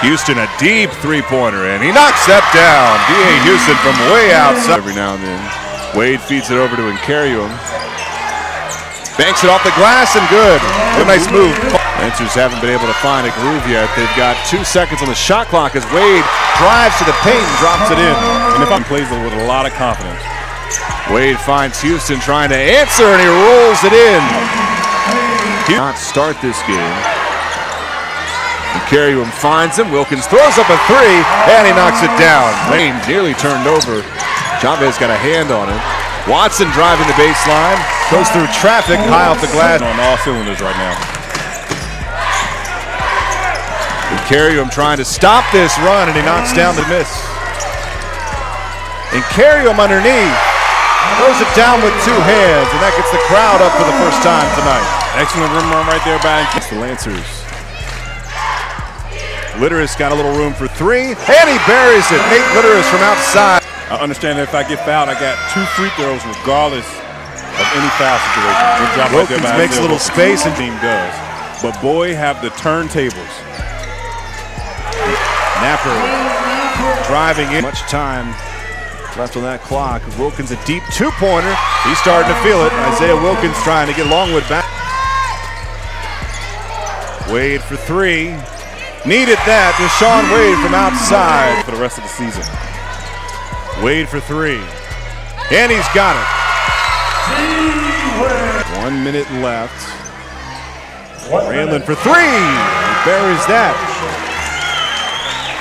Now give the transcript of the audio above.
Houston a deep three-pointer, and he knocks that down. D.A. Houston from way outside. Every now and then. Wade feeds it over to Nkereuwem. Banks it off the glass and good. Good nice move. Lancers haven't been able to find a groove yet. They've got two seconds on the shot clock as Wade drives to the paint and drops it in. And if I'm plays with a lot of confidence. Wade finds Houston trying to answer and he rolls it in. He not start this game. Nkereuwem finds him. Wilkins throws up a three and he knocks it down. Lane nearly turned over. Chavez got a hand on him. Watson driving the baseline, goes through traffic, high off the glass. On all cylinders right now. Nkereuwem trying to stop this run, and he knocks down the miss. And Nkereuwem underneath, throws it down with two hands, and that gets the crowd up for the first time tonight. Excellent rim run right there by the Lancers. Lliteras got a little room for three, and he buries it. Nate Lliteras from outside. I understand that if I get fouled, I got two free throws regardless of any foul situation. Good job Wilkins right makes a little space and team does. But boy, have the turntables. Napper driving in. Much time left on that clock. Wilkins a deep two-pointer. He's starting to feel it. Isaiah Wilkins trying to get Longwood back. Wade for three. Needed that. Deshaun Wade from outside for the rest of the season. Wade for three. And he's got it. One minute left. Ranlin for three. He buries that.